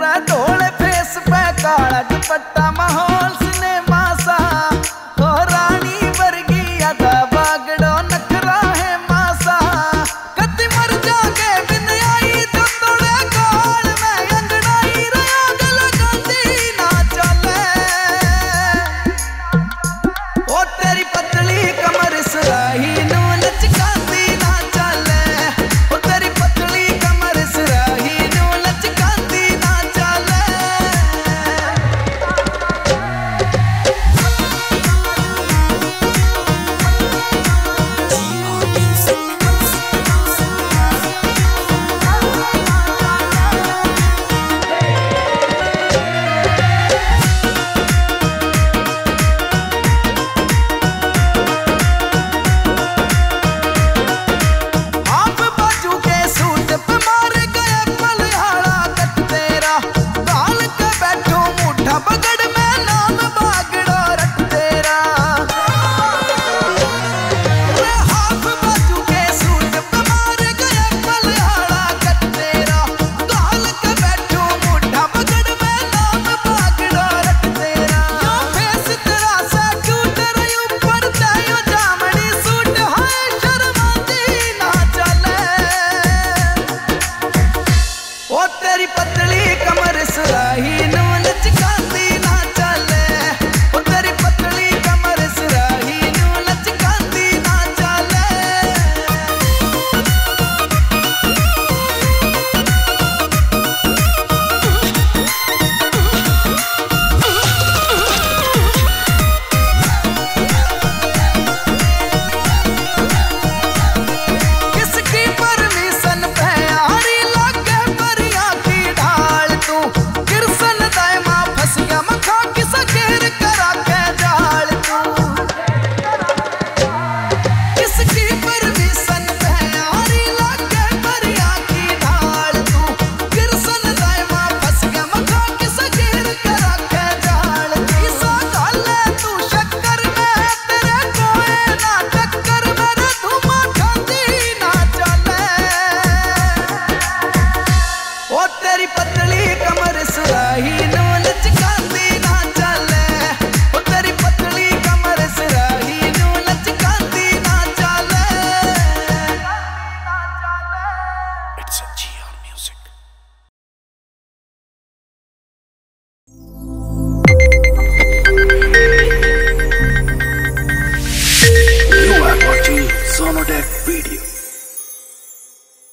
गोरा ढोल फेस पे काला दुपट्टा महो।